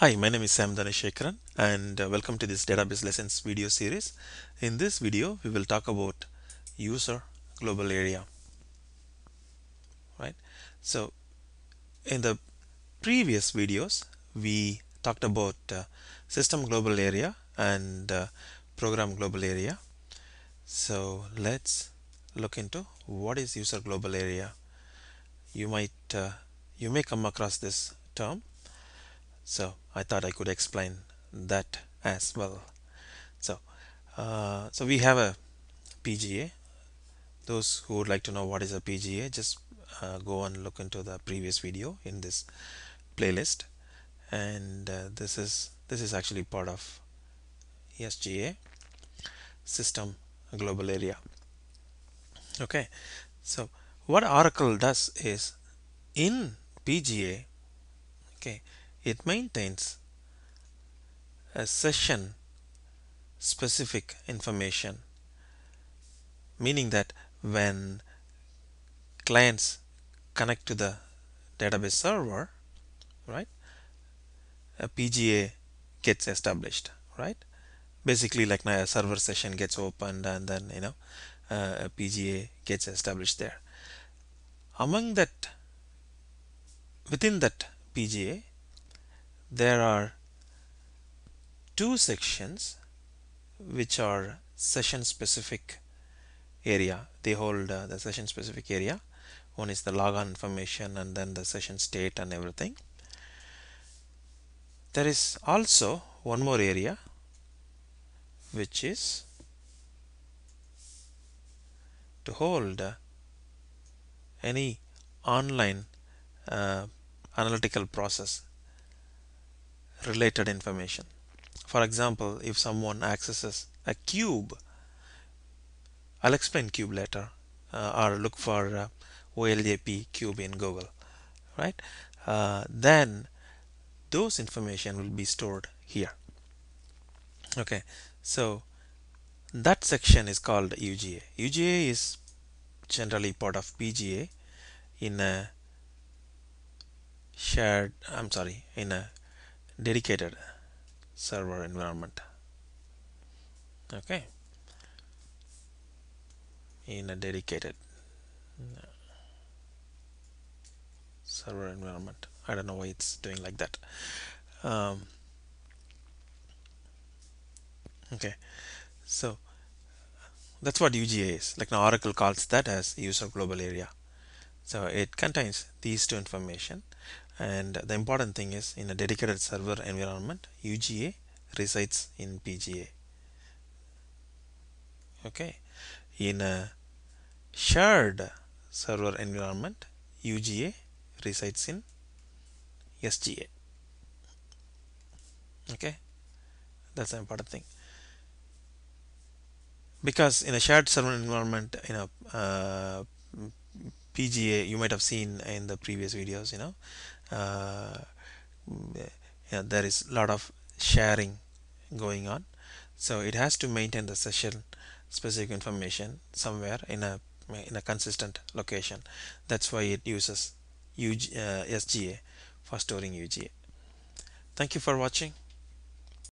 Hi, my name is Sam Dhanasekaran and uh, welcome to this database lessons video series. In this video, we will talk about user global area. Right. So, in the previous videos, we talked about uh, system global area and uh, program global area. So, let's look into what is user global area. You might uh, you may come across this term so I thought I could explain that as well. So uh, so we have a PGA those who would like to know what is a PGA just uh, go and look into the previous video in this playlist. And uh, this is this is actually part of SGA system global area. Okay. So what Oracle does is in PGA okay it maintains a session specific information meaning that when clients connect to the database server right a PGA gets established right? Basically like a server session gets opened and then you know uh, a PGA gets established there. Among that within that PGA there are two sections which are session specific area. They hold uh, the session specific area. One is the logon information and then the session state and everything. There is also one more area which is to hold uh, any online uh, analytical process related information. For example, if someone accesses a cube, I'll explain cube later uh, or look for uh, cube in Google, right? Uh, then those information will be stored here. Okay, so that section is called UGA. UGA is generally part of PGA in a shared, I'm sorry, in a dedicated server environment. Okay. In a dedicated server environment. I don't know why it's doing like that. Um, okay. So that's what UGA is. Like now Oracle calls that as user global area so it contains these two information. And the important thing is in a dedicated server environment UGA resides in PGA okay. In a shared server environment UGA resides in SGA okay. That's an important thing. Because in a shared server environment you know uh, PGA you might have seen in the previous videos you know. Uh, yeah, there is a lot of sharing going on. So it has to maintain the session specific information somewhere in a in a consistent location. That's why it uses UG, uh, SGA for storing UGA thank you for watching